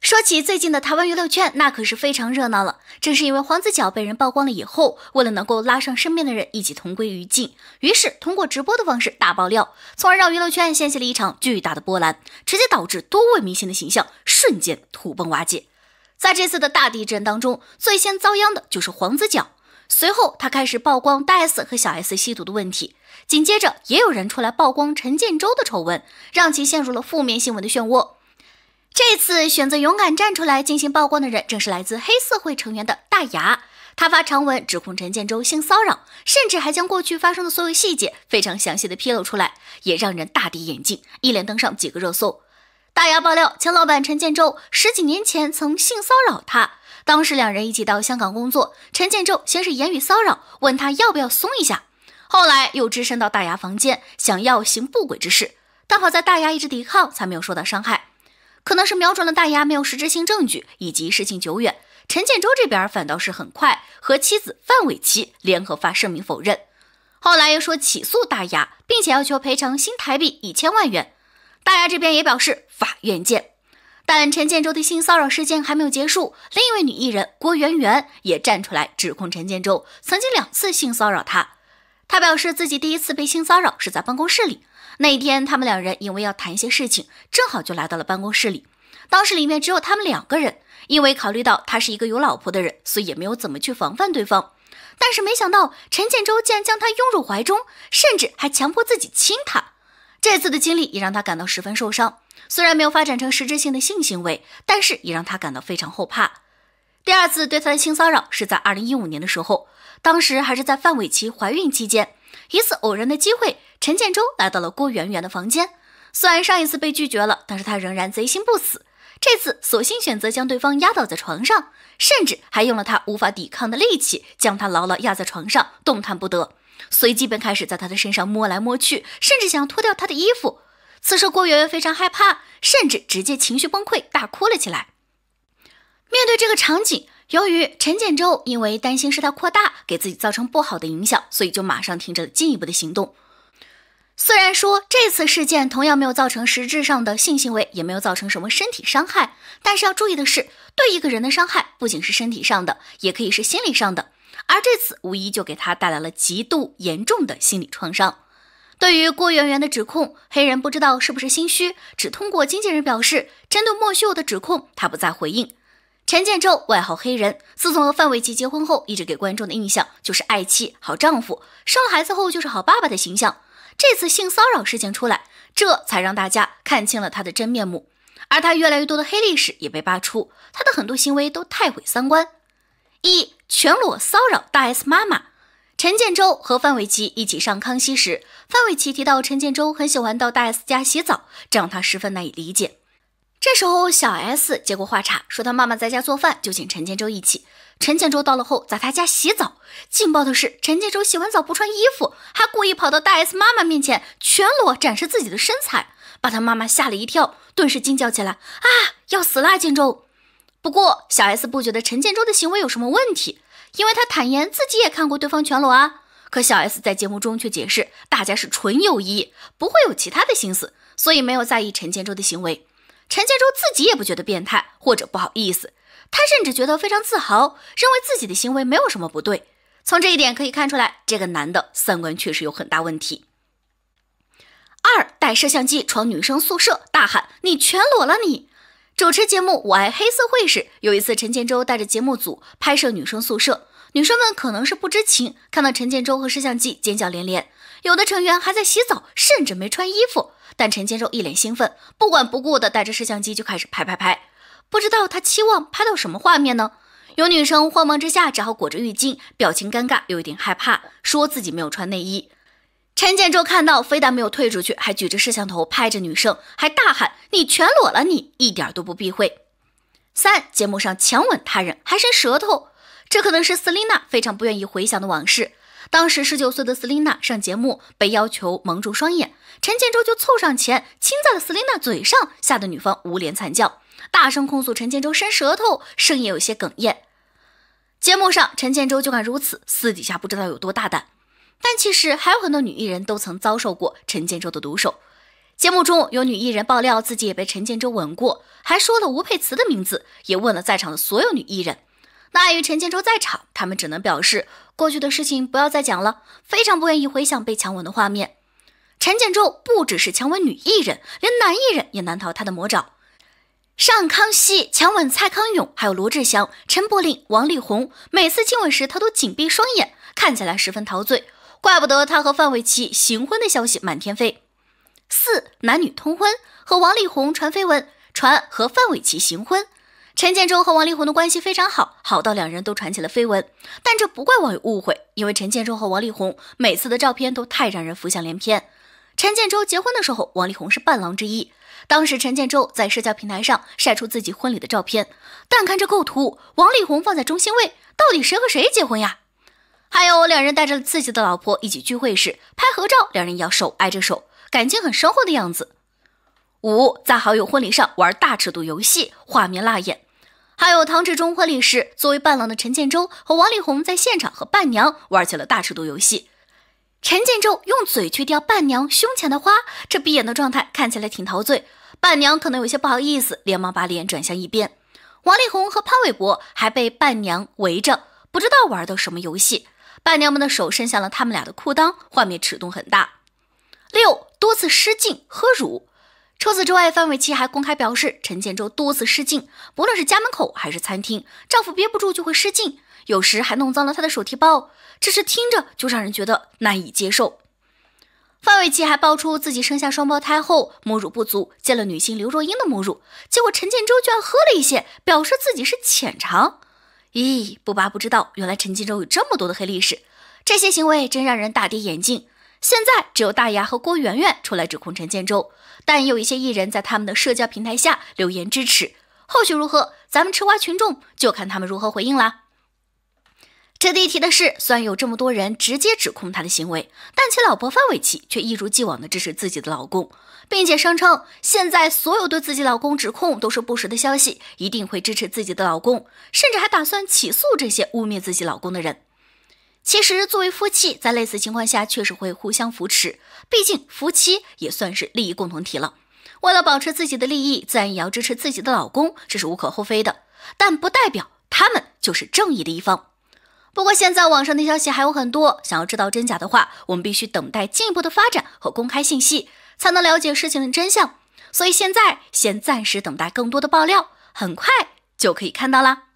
说起最近的台湾娱乐圈，那可是非常热闹了。正是因为黄子佼被人曝光了以后，为了能够拉上身边的人一起同归于尽，于是通过直播的方式大爆料，从而让娱乐圈掀起了一场巨大的波澜，直接导致多位明星的形象瞬间土崩瓦解。在这次的大地震当中，最先遭殃的就是黄子佼，随后他开始曝光大 S 和小 S 吸毒的问题，紧接着也有人出来曝光陈建州的丑闻，让其陷入了负面新闻的漩涡。这次选择勇敢站出来进行曝光的人，正是来自黑社会成员的大牙。他发长文指控陈建州性骚扰，甚至还将过去发生的所有细节非常详细的披露出来，也让人大跌眼镜，一连登上几个热搜。大牙爆料，前老板陈建州十几年前曾性骚扰他，当时两人一起到香港工作，陈建州先是言语骚扰，问他要不要松一下，后来又只身到大牙房间，想要行不轨之事，但好在大牙一直抵抗，才没有受到伤害。可能是瞄准了大牙没有实质性证据，以及事情久远，陈建州这边反倒是很快和妻子范玮琪联合发声明否认，后来又说起诉大牙，并且要求赔偿新台币一千万元。大牙这边也表示法院见。但陈建州的性骚扰事件还没有结束，另一位女艺人郭圆圆也站出来指控陈建州曾经两次性骚扰她。她表示自己第一次被性骚扰是在办公室里。那一天，他们两人因为要谈一些事情，正好就来到了办公室里。当时里面只有他们两个人，因为考虑到他是一个有老婆的人，所以也没有怎么去防范对方。但是没想到陈建州竟然将他拥入怀中，甚至还强迫自己亲他。这次的经历也让他感到十分受伤。虽然没有发展成实质性的性行为，但是也让他感到非常后怕。第二次对他的性骚扰是在二零一五年的时候，当时还是在范玮琪怀孕期间。一次偶然的机会，陈建州来到了郭圆圆的房间。虽然上一次被拒绝了，但是他仍然贼心不死。这次索性选择将对方压倒在床上，甚至还用了他无法抵抗的力气，将他牢牢压在床上，动弹不得。随即便开始在他的身上摸来摸去，甚至想脱掉他的衣服。此时郭圆圆非常害怕，甚至直接情绪崩溃，大哭了起来。面对这个场景。由于陈建州因为担心事态扩大给自己造成不好的影响，所以就马上停止了进一步的行动。虽然说这次事件同样没有造成实质上的性行为，也没有造成什么身体伤害，但是要注意的是，对一个人的伤害不仅是身体上的，也可以是心理上的。而这次无疑就给他带来了极度严重的心理创伤。对于郭圆圆的指控，黑人不知道是不是心虚，只通过经纪人表示，针对莫秀的指控，他不再回应。陈建州外号黑人，自从和范玮琪结婚后，一直给观众的印象就是爱妻、好丈夫，生了孩子后就是好爸爸的形象。这次性骚扰事件出来，这才让大家看清了他的真面目。而他越来越多的黑历史也被扒出，他的很多行为都太毁三观。一全裸骚扰大 S 妈妈，陈建州和范玮琪一起上康熙时，范玮琪提到陈建州很喜欢到大 S 家洗澡，这让他十分难以理解。这时候，小 S 接过话茬，说他妈妈在家做饭，就请陈建州一起。陈建州到了后，在他家洗澡。劲爆的是，陈建州洗完澡不穿衣服，还故意跑到大 S 妈妈面前全裸展示自己的身材，把他妈妈吓了一跳，顿时惊叫起来：“啊，要死啦，建州！”不过，小 S 不觉得陈建州的行为有什么问题，因为他坦言自己也看过对方全裸啊。可小 S 在节目中却解释，大家是纯友谊，不会有其他的心思，所以没有在意陈建州的行为。陈建州自己也不觉得变态或者不好意思，他甚至觉得非常自豪，认为自己的行为没有什么不对。从这一点可以看出来，这个男的三观确实有很大问题。二带摄像机闯女生宿舍，大喊“你全裸了你！”主持节目《我爱黑社会》时，有一次陈建州带着节目组拍摄女生宿舍，女生们可能是不知情，看到陈建州和摄像机尖叫连连，有的成员还在洗澡，甚至没穿衣服。但陈建州一脸兴奋，不管不顾的带着摄像机就开始拍拍拍。不知道他期望拍到什么画面呢？有女生慌忙之下只好裹着浴巾，表情尴尬又有点害怕，说自己没有穿内衣。陈建州看到，非但没有退出去，还举着摄像头拍着女生，还大喊：“你全裸了！”你一点都不避讳。三节目上强吻他人，还伸舌头，这可能是斯琳娜非常不愿意回想的往事。当时十九岁的斯琳娜上节目被要求蒙住双眼，陈建州就凑上前亲在了斯琳娜嘴上，吓得女方捂脸惨叫，大声控诉陈建州伸舌头，声音有些哽咽。节目上陈建州就敢如此，私底下不知道有多大胆。但其实还有很多女艺人都曾遭受过陈建州的毒手。节目中有女艺人爆料自己也被陈建州吻过，还说了吴佩慈的名字，也问了在场的所有女艺人。那碍于陈建州在场，他们只能表示过去的事情不要再讲了，非常不愿意回想被强吻的画面。陈建州不只是强吻女艺人，连男艺人也难逃他的魔爪。上康熙强吻蔡康永，还有罗志祥、陈柏霖、王力宏，每次亲吻时他都紧闭双眼，看起来十分陶醉，怪不得他和范玮琪行婚的消息满天飞。四男女通婚，和王力宏传绯闻，传和范玮琪行婚。陈建州和王力宏的关系非常好，好到两人都传起了绯闻。但这不怪网友误会，因为陈建州和王力宏每次的照片都太让人浮想联翩。陈建州结婚的时候，王力宏是伴郎之一。当时陈建州在社交平台上晒出自己婚礼的照片，但看这构图，王力宏放在中心位，到底谁和谁结婚呀？还有两人带着自己的老婆一起聚会时拍合照，两人要手挨着手。感情很深厚的样子。五，在好友婚礼上玩大尺度游戏，画面辣眼。还有唐志忠婚礼时，作为伴郎的陈建州和王力宏在现场和伴娘玩起了大尺度游戏。陈建州用嘴去叼伴娘胸前的花，这闭眼的状态看起来挺陶醉。伴娘可能有些不好意思，连忙把脸转向一边。王力宏和潘玮柏还被伴娘围着，不知道玩的什么游戏。伴娘们的手伸向了他们俩的裤裆，画面尺度很大。六。多次失禁喝乳，除此之外，范玮琪还公开表示，陈建州多次失禁，不论是家门口还是餐厅，丈夫憋不住就会失禁，有时还弄脏了他的手提包，只是听着就让人觉得难以接受。范玮琪还爆出自己生下双胞胎后母乳不足，借了女星刘若英的母乳，结果陈建州居然喝了一些，表示自己是浅尝。咦，不扒不知道，原来陈建州有这么多的黑历史，这些行为真让人大跌眼镜。现在只有大牙和郭圆圆出来指控陈建州，但有一些艺人在他们的社交平台下留言支持。后续如何，咱们吃瓜群众就看他们如何回应啦。值得一提的是，虽然有这么多人直接指控他的行为，但其老婆范玮琪却一如既往的支持自己的老公，并且声称现在所有对自己老公指控都是不实的消息，一定会支持自己的老公，甚至还打算起诉这些污蔑自己老公的人。其实，作为夫妻，在类似情况下确实会互相扶持，毕竟夫妻也算是利益共同体了。为了保持自己的利益，自然也要支持自己的老公，这是无可厚非的。但不代表他们就是正义的一方。不过，现在网上的消息还有很多，想要知道真假的话，我们必须等待进一步的发展和公开信息，才能了解事情的真相。所以现在先暂时等待更多的爆料，很快就可以看到啦。